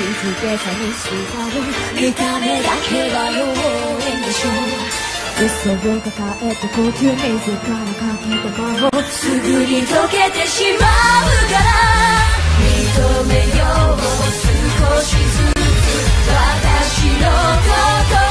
静けさに見た目だけは弱いんでしょう嘘を抱えて呼吸自らかけた顔すぐに溶けてしまうから認めよう少しずつ私のこと。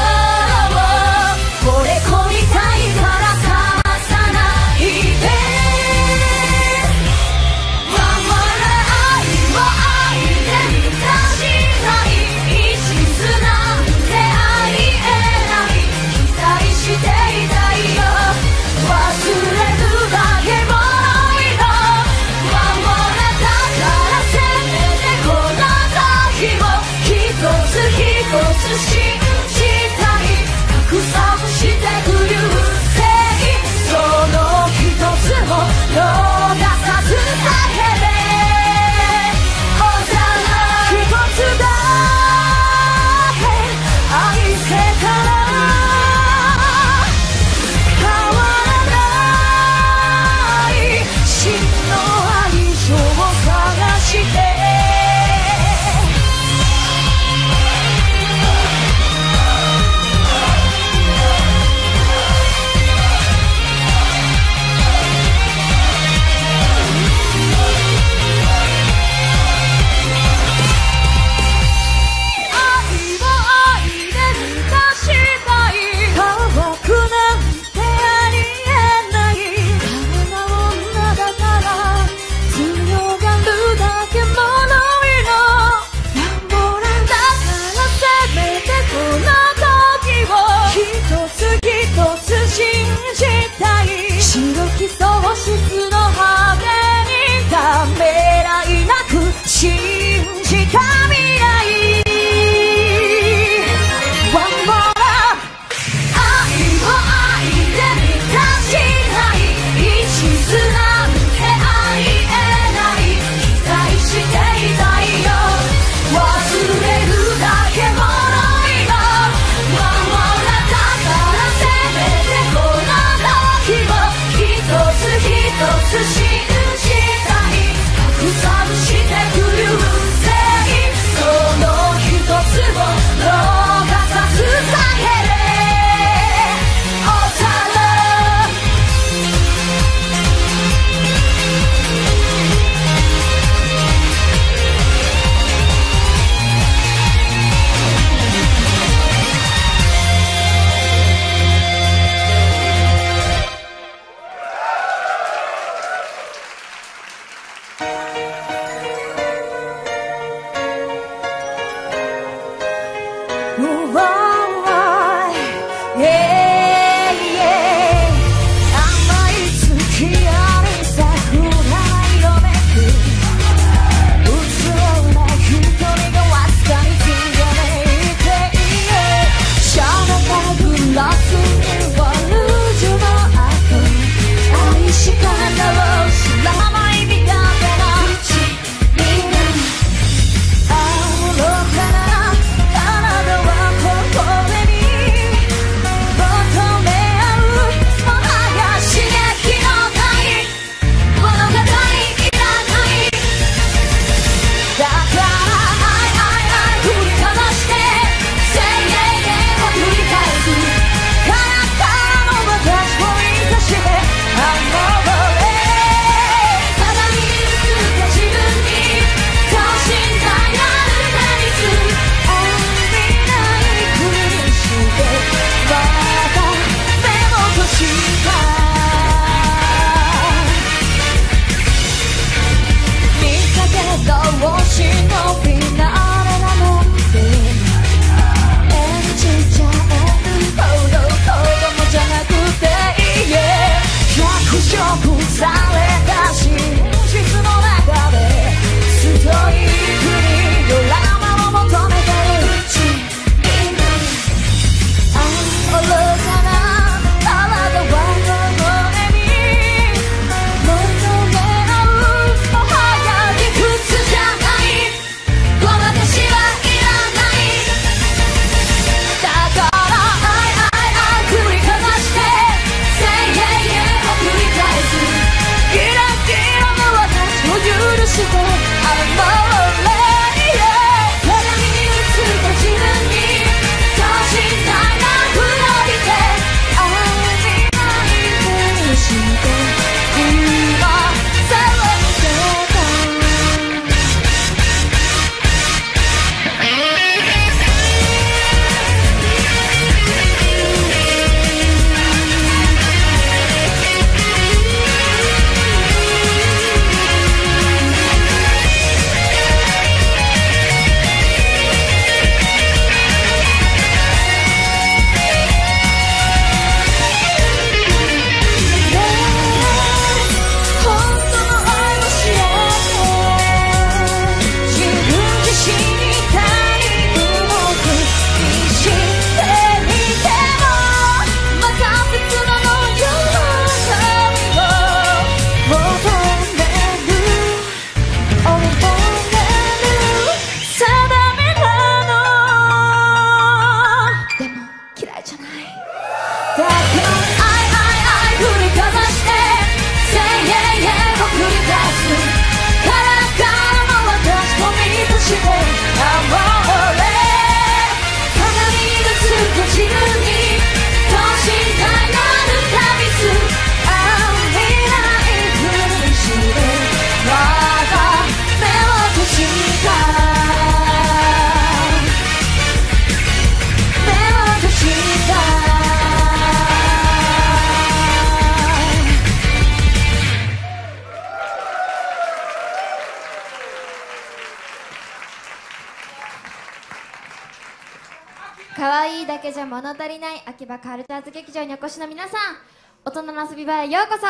カルターズ劇場にお越しの皆さん大人の遊び場へようこそ。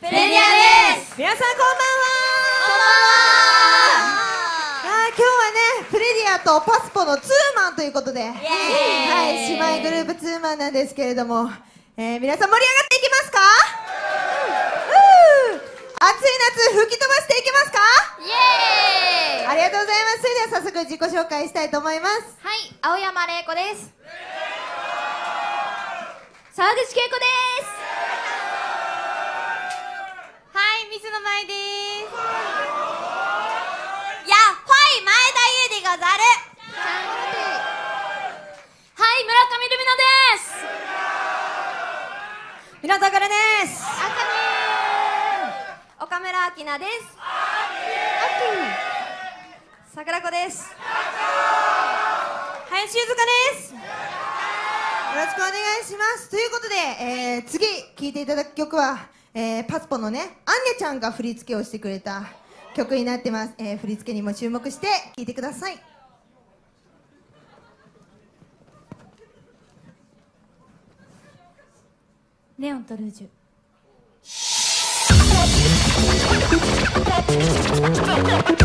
プレディアです。皆さんこんばんは。あー今日はねプレディアとパスポのツーマンということで。はい姉妹グループツーマンなんですけれども、えー、皆さん盛り上がっていきますか？暑い夏吹き飛ばしていきますか？イエーイ。ありがとうございます。それでは早速自己紹介したいと思います。はい青山玲子です沢口恵子です。はい水野舞です。やっほい前田優でござるはい村上ルミナです。皆さんからです。あかね岡村明菜です。桜子です。林ゆずかです。よろしくお願いします。ということで、えー、次聴いていただく曲は、えー、パスポのねアンニャちゃんが振り付けをしてくれた曲になってます、えー、振り付けにも注目して聴いてください。ネオンとルージュ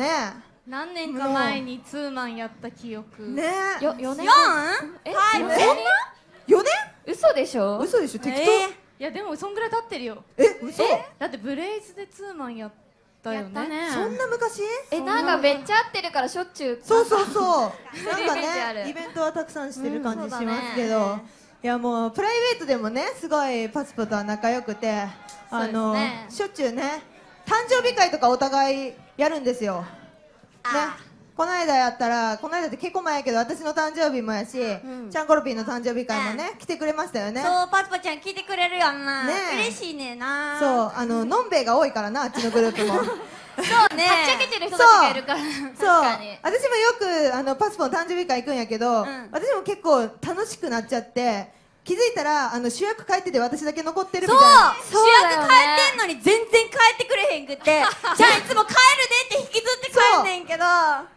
ね。何年か前にツーマンやった記憶。ね。えよ4年えはい。んな4年？嘘でしょ？嘘でしょ？適当。いやでもそんぐらい経ってるよ。え嘘？だってブレイズでツーマンやったよね。そんな昔？えな。んかめっちゃ合ってるからしょっちゅうそうそうそう。なんかねイベントはたくさんしてる感じしますけど、いやもうプライベートでもねすごいパスポとは仲良くてあの、しょっちゅうね誕生日会とかお互いやるんですよ。ね。この間やったらこの間って結構前やけど私の誕生日もやし、ん。ちゃんころぴーの誕生日会もね、来てくれましたよね。そうパスポちゃん聞いてくれるよな、ねえ。嬉しいねんな。そうあののんべえが多いからなあっちのグループも。そうね。はっちゃけてる人たちがいるから。そう。私もよくあのパスポの誕生日会行くんやけど、ん。私も結構楽しくなっちゃって気づいたらあの主役帰ってて私だけ残ってるみたそいうな主役帰ってんのに全然帰ってくれへんくって じゃあいつも帰るでって引きずって帰んねんけど。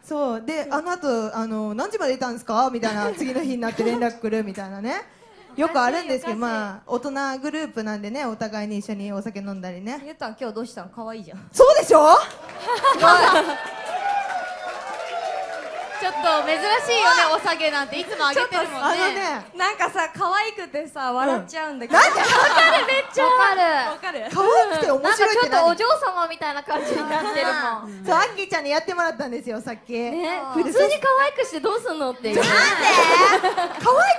そう。であの後あの何時までいたんですか？みたいな次の日になって連絡来るみたいなね。よくあるんですけどまあ大人グループなんでねお互いに一緒にお酒飲んだりね。ゆったん今日どうしたん可愛いじゃん。そうでしょ？ちょっと珍しいよねお下げなんていつもあげてるもんあのね。ねなんかさ可愛くてさ笑っちゃうんだけど、なんで？めっちゃわかる。わかる。可愛くて面なんか白いってちょっとお何嬢様みたいな感じになってるもん。そうアッキーちゃんにやってもらったんですよさっき。ね。普通に可愛くしてどうすんのっていう。可愛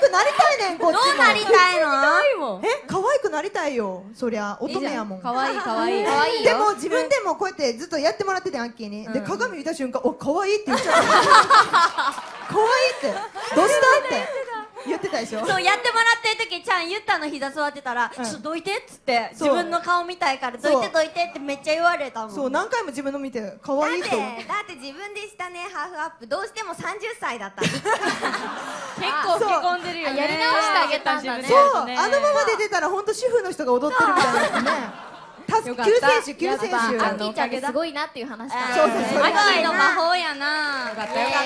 くなりたいねんこっちも。どうなりたいの？可愛いもん？え可愛くなりたいよそりゃ乙女やもん。可愛い可愛い。可愛いでも自分でもこうやってずっとやってもらっててアッキーに、で鏡見た瞬間「お可愛いって言っちゃった可愛いって。どうしたって。言ってたでしょ。そうやってもらってる時ちゃんゆったの膝座ってたら、うん。ちょっとどいてっつってそう。自分の顔見たいからどいてどいてってめっちゃ言われたもん。そう何回も自分の見て可愛いって思う。だって自分でしたねハーフアップ。どうしても30歳だった。結構老け込んでるよね。やり直してあげたんだね。そう、あのままで出たら本当主婦の人が踊ってるみたいなね救世主救世主。アッキのーちゃんってすごいなっていう話だねそうそうそう。アッキーの魔法やな。よかったよかっ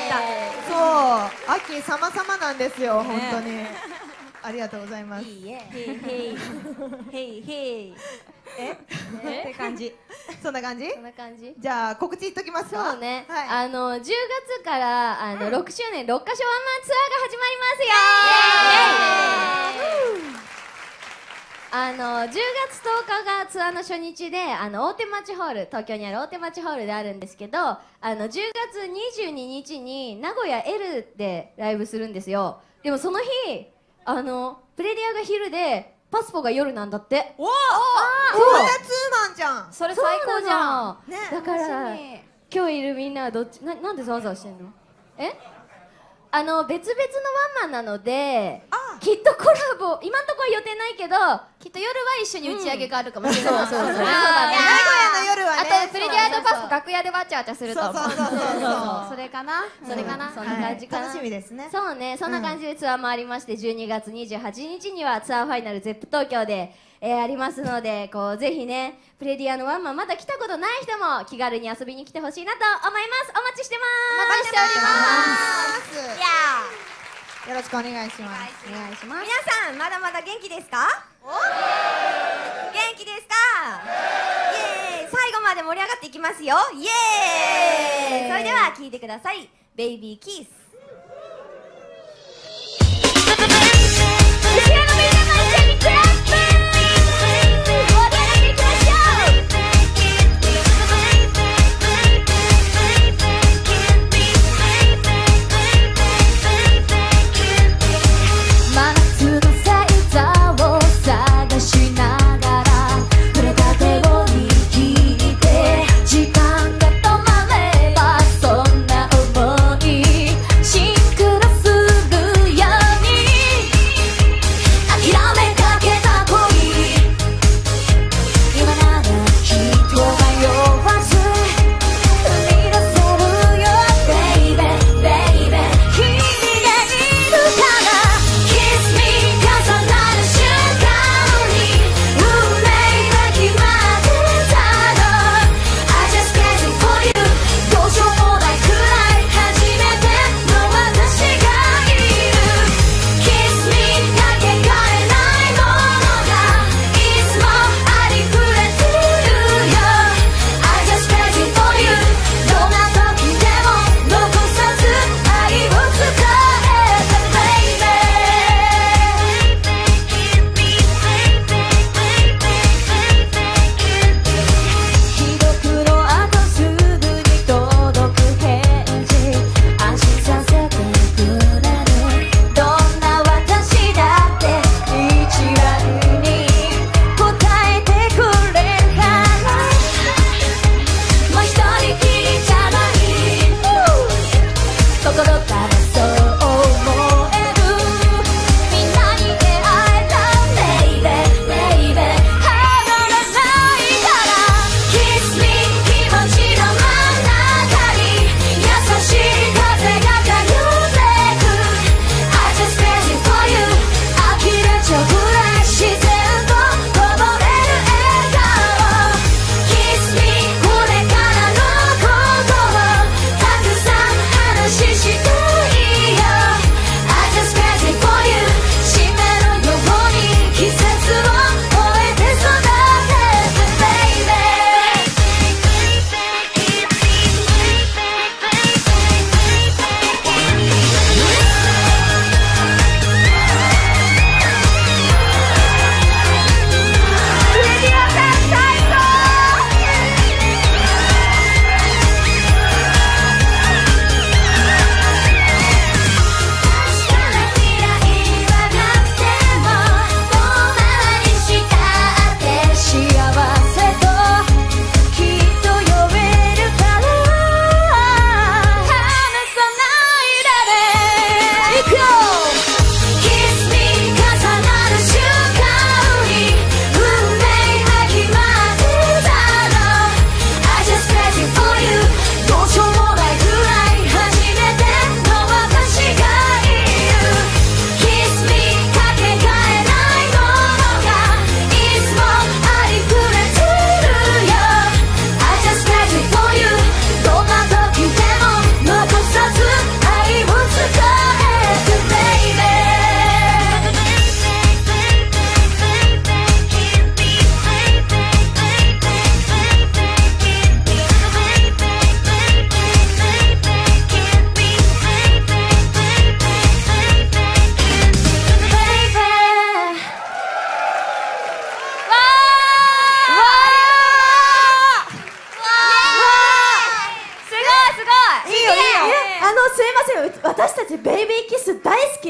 そうアッキー様々なんですよ本当に。ありがとうございます。たいいえ。へいへい。へいへい。え？って感じ。そんな感じ？こんな感じ。じゃあ告知いっときますかそうね、はい。あの10月からあの6周年6カ所ワンマンツアーが始まりますよあの10月10日がツアーの初日であの大手町ホール東京にある大手町ホールであるんですけどあの10月22日に名古屋 L でライブするんですよ。でもその日あのプレディアが昼でパスポが夜なんだって。おまたツーマンじゃん。それ最高じゃん。ねだから今日いるみんなはどっちななんでざわざわしてんの？え？あの別々のワンマンなのできっとコラボ今んとこは予定ないけどきっと夜は一緒に打ち上げがあるかもしれない、そうそうそう。あー。名古屋の夜はあねとプレディアードパス楽屋でわちゃわちゃすると。そうそうそうそう。そう。それかな？それかな、そんな感じかな、楽しみですね。そうね。そんな感じでツアーもありまして12月28日にはツアーファイナル ZEP 東京で、えーありますのでこうぜひねプレディアのワンマンまだ来たことない人も気軽に遊びに来てほしいなと思います。お待ちしてます。お待ちしております。いやよろしくお願いします。お願いします。皆さんまだまだ元気ですか？元気ですか？イエーイ。最後まで盛り上がっていきますよ。イエーイ。それでは聴いてください「ベイビーキス」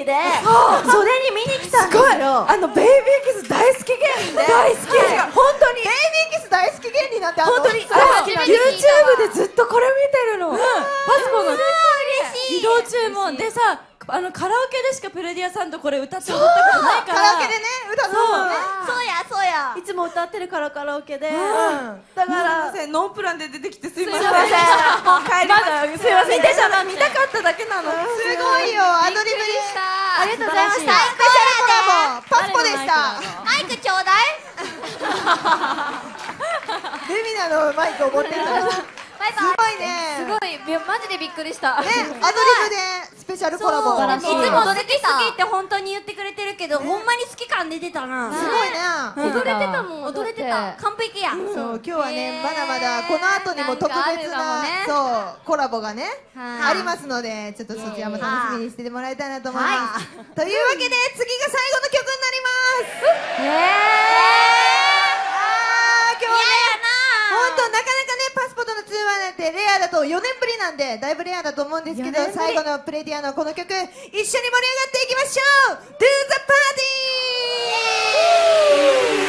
で袖に見に来たんですよ。あのベイビーキス大好き芸人で。大好き。本当に。ベイビーキス大好き芸人なんて本当に。YouTube でずっとこれ見てるの、パスポの移動中も。でさあのカラオケでしかプレディアさんとこれ歌って踊ったことないから。カラオケでね歌そうね。そう。やそうや。いつも歌ってるからカラオケで、うん。だからすいませんノープランで出てきてすいません。すいません。帰りますすいません。見てたの。見たかっただけなの。すごいよ。アドリブでありがとうございました。スペシャルコラボパスポでした。マイクちょうだい。ルミナのマイクを持ってたら。すバイバイ。ごいね。すごい。びマジでびっくりした。ねアドリブでスペシャルコラボ。いねいつも好き好きって本当に言ってくれてるけど、ほんまに好き感出てたな、踊れてたもん踊れてた。完璧や、そう今日はねまだまだこの後にも特別なそうコラボがねありますのでちょっとそちらも楽しみにしててもらいたいなと思います。というわけで次が最後の曲になります。あ通話なんてレアだと4年ぶりなんでだいぶレアだと思うんですけど最後のプレディアのこの曲一緒に盛り上がっていきましょう Do the party!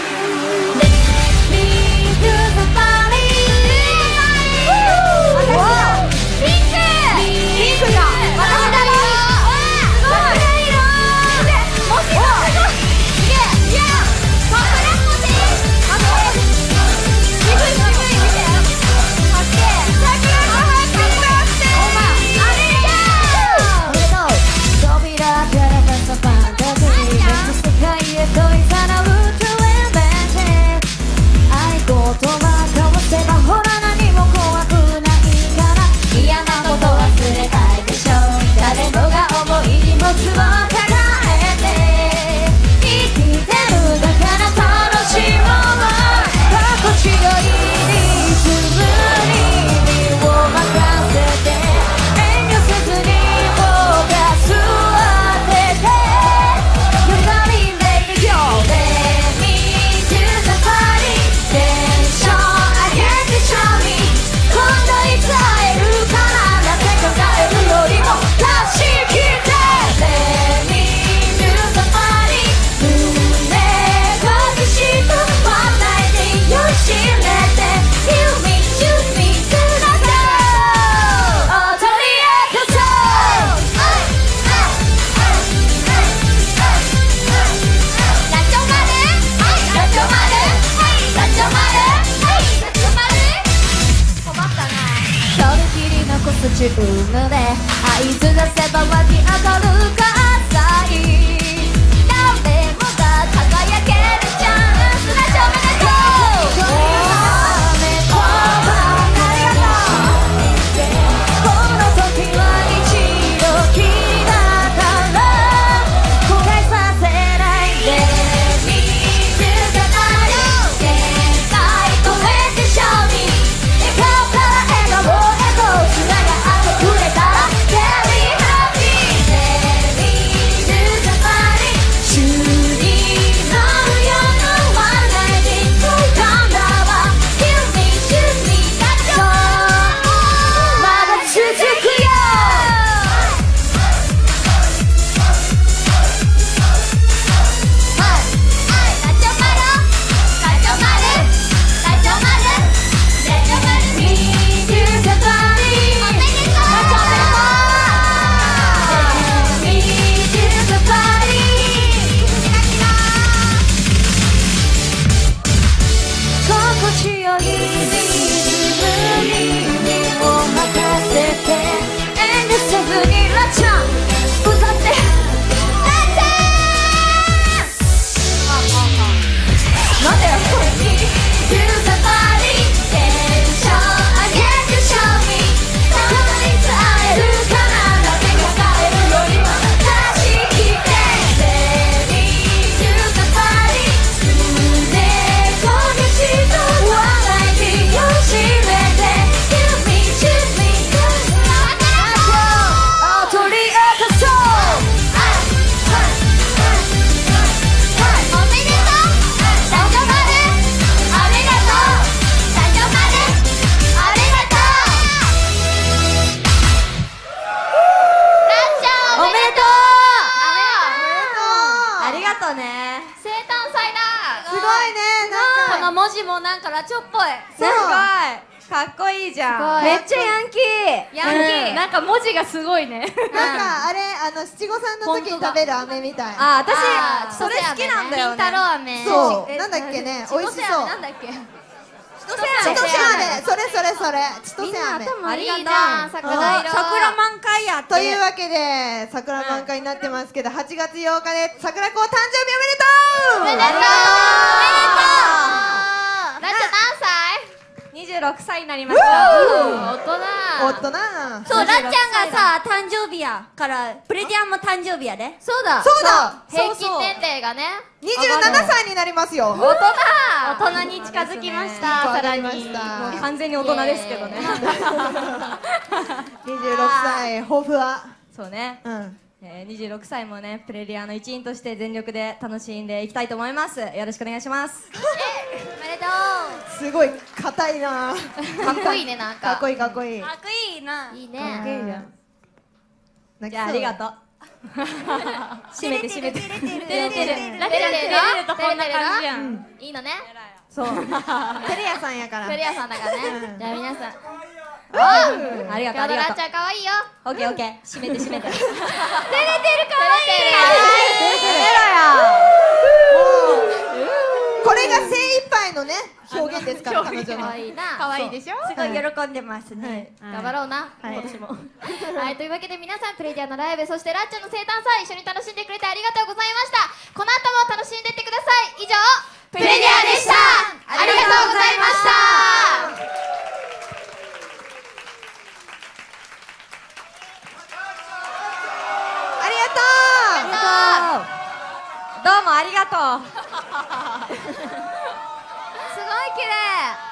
文字がすごいね。なんかあれあの七五三の時に食べる飴みたい。あ私あー。それ好きなんだよね。金太郎飴。そうなんだっけね美味しそう。なんだっけ千歳飴。それそれそれ。千歳飴。ありがとう。いいな桜色。桜満開やって。というわけで桜満開になってますけど8月8日で桜子誕生日おめでとう。おめでとう。ありがとう。ラチョ何歳26歳になりました。大人。おっとなそう、らっちゃんがさ、誕生日やから、プレディアンも誕生日やで。そうだ。そうだ。平均年齢がね27歳になりますよ。大人。大人に近づきましたわさらに。かりました完全に大人ですけどね。26歳抱負は？そうね。うんえー、26歳もね、プレディアの一員として全力で楽しんでいきたいと思います。よろしくお願いします。おめでとすごい硬いなうかっこいいねなんかかっこいいかっこいいかっこいいな。いいかっねこいいじゃん泣いや、ありがとう。締めて締めて。照れてるラチョ照れるとこんな感じやんんいいのねそうテレ屋さんやからテレ屋さんだからねうんじゃあ皆さんありがとう、ありがとう。ャー可愛いよ。オッケーオッケー。締めて締めて。照れてる可愛これが精一杯のね表現ですから彼女の。可愛いな。可愛いでしょ？すごい喜んでますね。頑張ろうな。はい。今年も。はい。というわけで皆さんプレディアのライブそしてラッチョの生誕祭一緒に楽しんでくれてありがとうございました。この後も楽しんでってください。以上プレディアでした。ありがとうございましたありがとうどうもありがとう。すごい綺麗